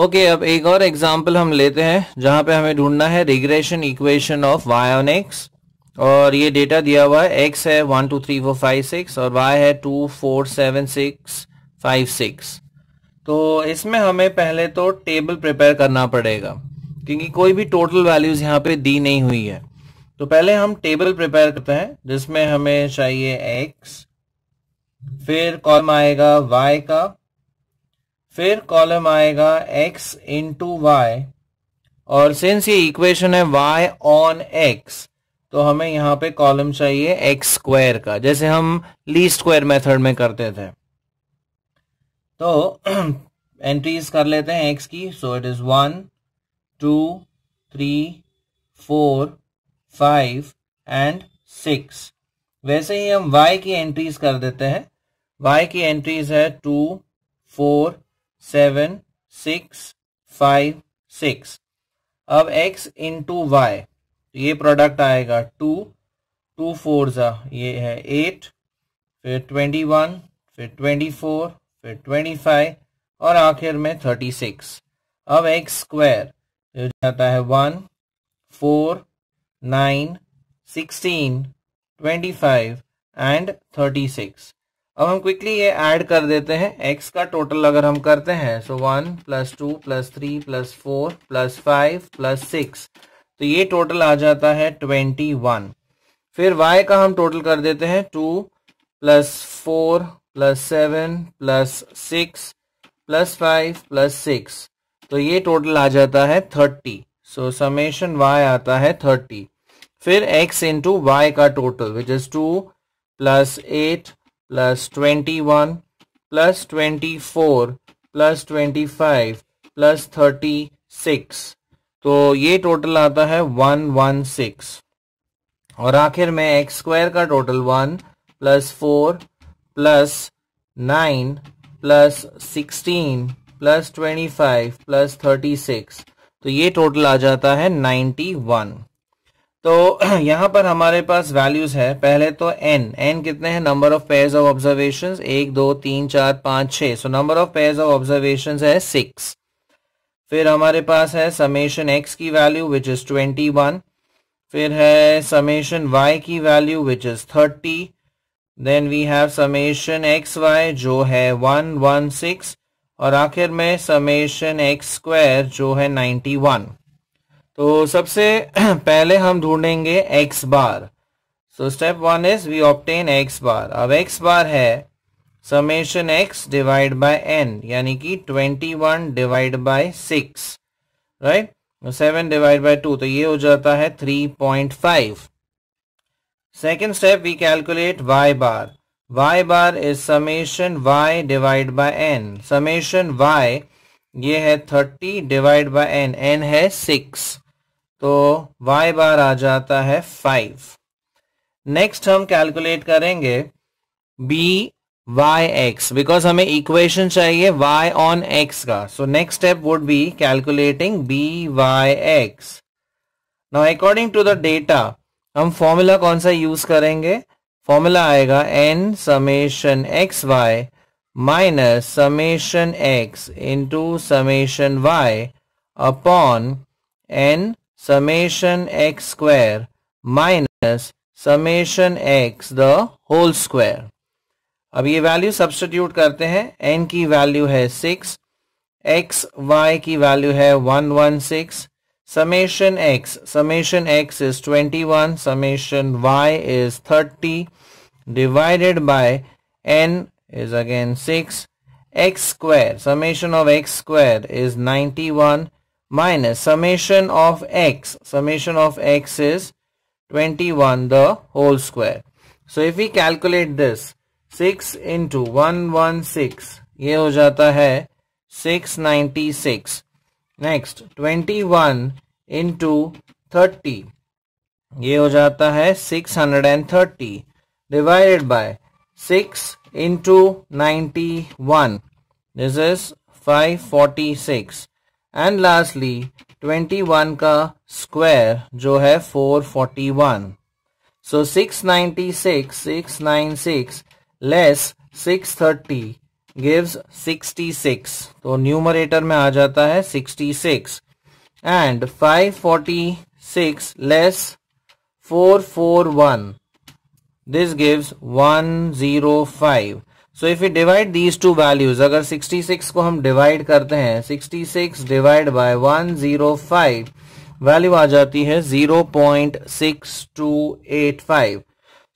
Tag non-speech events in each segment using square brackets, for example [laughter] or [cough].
Okay okay, अब एक और एग्जांपल हम लेते हैं जहाँ पे हमें ढूंढना है regression equation of Y on X और ये डेटा दिया हुआ है एक्स है one two three four five six और वाई है two four seven six five six तो इसमें हमें पहले तो टेबल प्रिपेयर करना पड़ेगा क्योंकि कोई भी टोटल वैल्यूज़ यहाँ पे दी नहीं हुई है। तो पहले हम टेबल प्रिपेयर करते हैं जिसमें हमें चाहिए एक्स फिर कॉलम आएगा वाई का फिर कॉलम आएगा एक्स इंटू वाई और सिंस ये इक्वेशन है वाई ऑन एक्स तो हमें यहाँ पे कॉलम चाहिए एक्स स्क्वायर का, जैसे हम ली स्क्वायर मेथड में करते थे। तो [clears throat] एंट्रीज कर लेते हैं एक्स की so it is one two three four five and six वैसे ही हम y की एंट्रीज कर देते हैं। y की एंट्रीज है two four seven six five six अब x इंटू वाई ये प्रोडक्ट आएगा टू टू फोर ज़ा ये है एट फिर ट्वेंटी वन फिर ट्वेंटी फोर फिर ट्वेंटी फाइव और आखिर में थर्टी सिक्स अब एक्स स्क्वायर जाता है one four nine sixteen twenty five and thirty six अब हम क्विकली ये ऐड कर देते हैं. एक्स का टोटल अगर हम करते हैं so one plus two plus three plus four plus five plus six तो ये टोटल आ जाता है ट्वेंटी वन फिर वाई का हम टोटल कर देते हैं two plus four plus seven plus six plus five plus six तो ये टोटल आ जाता है थर्टी सो समेशन वाई आता है थर्टी फिर एक्स इंटू वाई का total which is two plus eight plus twenty one plus twenty four plus twenty five plus thirty six तो ये टोटल आता है वन वन सिक्स और आखिर में एक्स स्क्वायर का total one plus four plus nine plus sixteen plus twenty five plus thirty six तो ये टोटल आ जाता है नाइन्टी वन तो [clears throat] यहाँ पर हमारे पास वैल्यूज़ है। पहले तो n n कितने हैं? Number of pairs of observation एक, दो, तीन, चार, पाँच, छह। So number of pairs of observation है सिक्स फिर हमारे पास है समेशन x की value which is twenty one फिर है समेशन y की value which is thirty then we have summation x y जो है वन वन सिक्स और आखिर में समेशन एक्स स्क्वायर जो है नाइन्टी वन तो सबसे [clears throat] पहले हम ढूंढेंगे x bar so step one is we obtain x bar अब एक्स बार है summation x divide by n यानी कि twenty one divide by six right seven divide by two तो ये हो जाता है three point five second step we calculate y bar y bar is summation y divide by n summation y ये है thirty divide by n n है six तो y बार आ जाता है फाइव नेक्स्ट हम कैलकुलेट करेंगे बी वाई एक्स बिकॉज़ हमें इक्वेशन चाहिए y ऑन x का. So next step would be calculating b y x now according to the data हम फॉर्मूला कौन सा यूज़ करेंगे? फॉर्मूला आएगा n summation x y minus summation x into summation y upon n summation x square minus summation x the whole square अब ये value substitute करते हैं n की वैल्यू है सिक्स x y की वैल्यू है one one six summation x summation x is 21 summation y is 30 divided by n is again 6 x square summation of x square is 91 minus summation of x summation of x is 21 the whole square so if we calculate this 6 into 116 ये हो जाता है 696 next 21 into 30 ये हो जाता है 630 divided by 6 into 91 this is 546 And lastly 21 का square जो है 441 सो 696 696 लेस 630 gives 66 तो न्यूमरेटर में आ जाता है 66 and 546 less 441 this gives 105 so, if we divide these two values, अगर 66 को हम divide करते हैं 66 divide by 105 वैल्यू आ जाती है 0.6285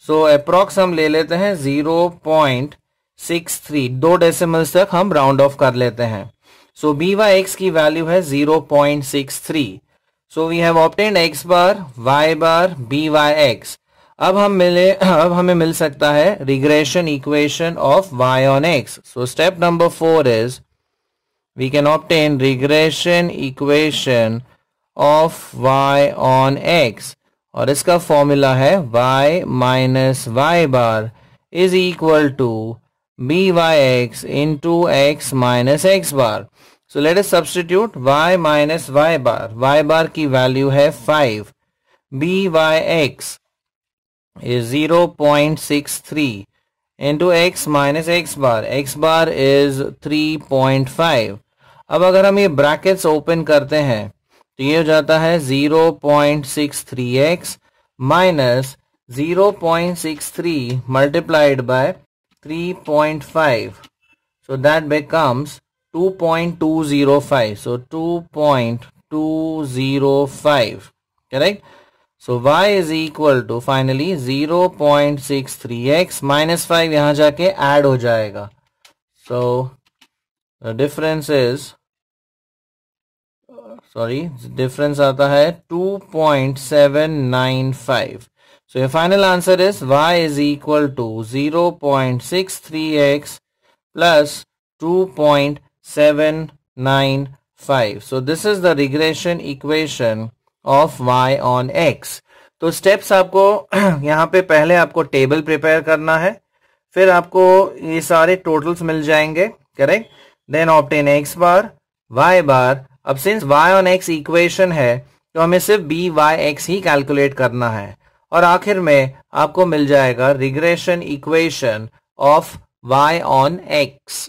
सो अप्रोक्स हम ले लेते हैं 0.63 दो डेसिमल्स तक हम राउंड ऑफ़ कर लेते हैं. सो बी वाई एक्स की वैल्यू है 0.63 so we have obtained x bar y bar b y x अब हम मिले, अब हमें मिल सकता है regression equation of y on x so step number four is we can obtain regression equation of y on x और इसका फॉर्मूला है y minus y bar is equal to b y x into x minus x bar so let's substitute y minus y bar y bar की value है five b y x zero point six three into x minus x bar x bar is three point five अब अगर हम ये brackets open करते हैं तो ये हो जाता है zero point six three x minus zero point six three multiplied by three point five so that becomes two point two zero five so two point two zero five correct so y is equal to finally 0.63x minus five यहां जाके add हो जाएगा so difference is sorry difference आता है 2.795 सो ये final answer is y is equal to 0.63x plus 2.795 so this is the regression equation Of y on x तो steps आपको [clears throat] यहाँ पे पहले आपको टेबल प्रिपेयर करना है, फिर आपको ये सारे टोटल्स मिल जाएँगे correct then obtain x bar y bar अब since y on x equation है तो हमें सिर्फ़ बी वाई एक्स ही कैलकुलेट करना है। और आखिर में आपको मिल जाएगा regression equation of y on x